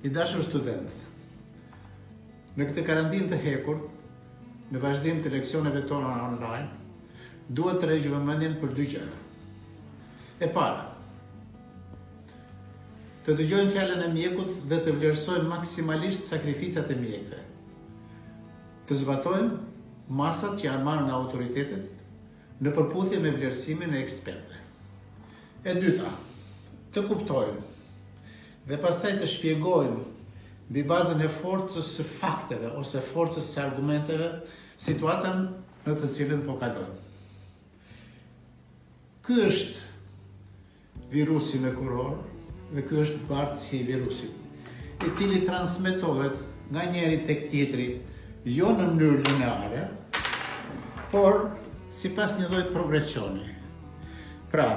I dashur student, në këtë karantinë të hekurt, në vazhdim të leksioneve tona online, du të tërheq vëmendjen për dy gjëra. E para, të dëgjojmë fjalën e mjekut dhe të vlerësojmë maksimalisht sakrificat e mjekëve. Të zbatojmë masat që janë marrë nga autoritetet në përputhje me vlerësimin e ekspertëve. E dyta, të kuptojmë dhe pastaj të shpjegojmë mbi bazën e forcës së fakteve ose forcës së argumenteve situatën në të cilën po kalojmë. Ky është virusi me kurorë dhe ky është bartësi i virusit, i cili transmetohet nga njëri tek tjetri, jo në mënyrë lineare, por sipas një lloj progresioni. Pra,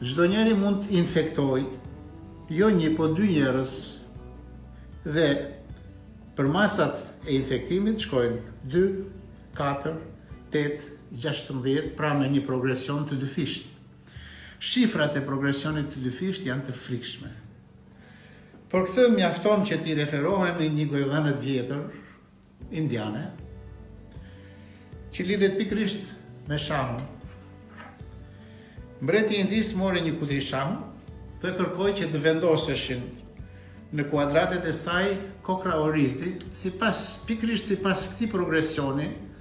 çdo njeri mund të infektojë, jo një po dy njerëz, dhe përmasat e infektimit shkojnë 2, 4, 8, 16, pra me një progresion të dyfishtë. Shifrat e progresionit të dyfishtë janë të frikshme. Për këtë mjafton që t'i referohemi një gojëdhëne të vjetër indiane, që lidhet pikërisht me shahun. Mbreti i Indisë mori një kuti shahu dhe kërkoi që të vendoseshin në kuadratet e saj kokrra orizi, sipas pikërisht sipas këtij progresioni,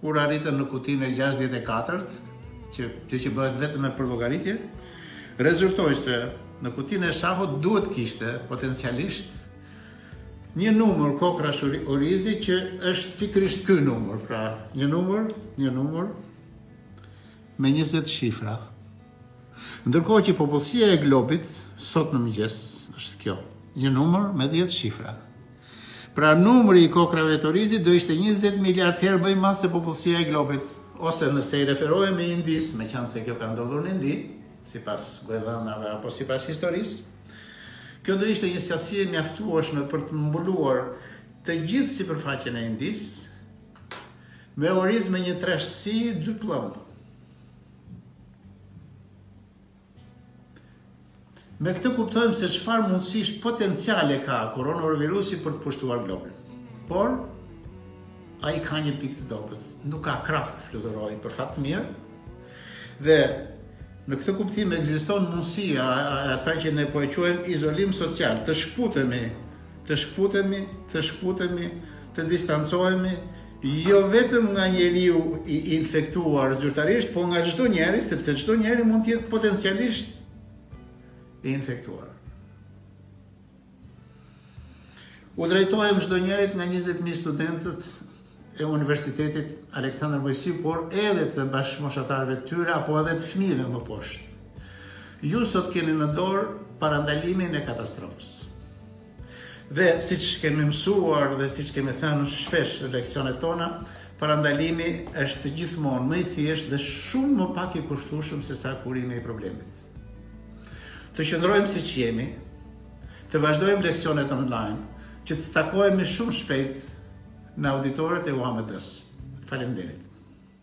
Kur arritën në kutinë e gjashtëdhjetë e katërt, gjë që bëhet vetëm me përllogaritje, rezultoi se në kutinë e shahut duhet të kishte potencialisht një numër kokrrash orizi që është pikërisht ky numër, pra një numër, një numër me 20 shifra. Ndërkohë që popullsia e globit sot në mëngjes është kjo, një numër me 10 shifra. Pra numri i kokrrave të orizit do ishte njëzet miliard herë më i madh se popullsia e globit. Ose nëse i referohemi Indisë, meqenëse kjo ka ndodhur në Indi, sipas gojëdhënave apo sipas historisë, kjo do ishte një sasi e mjaftueshme për të mbuluar të gjithë sipërfaqen e Indisë me oriz me një trashësi dy pëllëmbë. Me këtë kuptojmë se çfarë mundësish potenciale ka koronavirusi për të pushtuar globin. Por, ai ka një pikë të dobët. Nuk ka krahë të fluturojë për fat të mirë. Dhe në këtë kuptim ekziston mundësia e asaj që ne po e quajmë izolim social, të shkputemi, të shkputemi, të shkputemi, të distancohemi, Jo vetëm nga njeriu i infektuar zyrtarisht, po nga çdo njeri, sepse çdo njeri mund të jetë potencialisht i infektuar. U drejtohem çdo njerit nga 20.000 studentët e Universitetit Aleksandër Moisiu, por edhe të bashkëmoshatarëve të tyre apo edhe të fëmijëve më poshtë. Ju sot keni në dorë parandalimin e katastrofës. Dhe siç kemi mësuar dhe siç kemi thënë shpesh në leksionet tona, parandalimi është gjithmonë më i thjeshtë dhe shumë më pak i kushtueshëm se sa kurimi i problemit. Të qëndrojmë siç jemi, të vazhdojmë leksionet online, që të takohemi shumë shpejt në auditorët e UAMD-së. Faleminderit.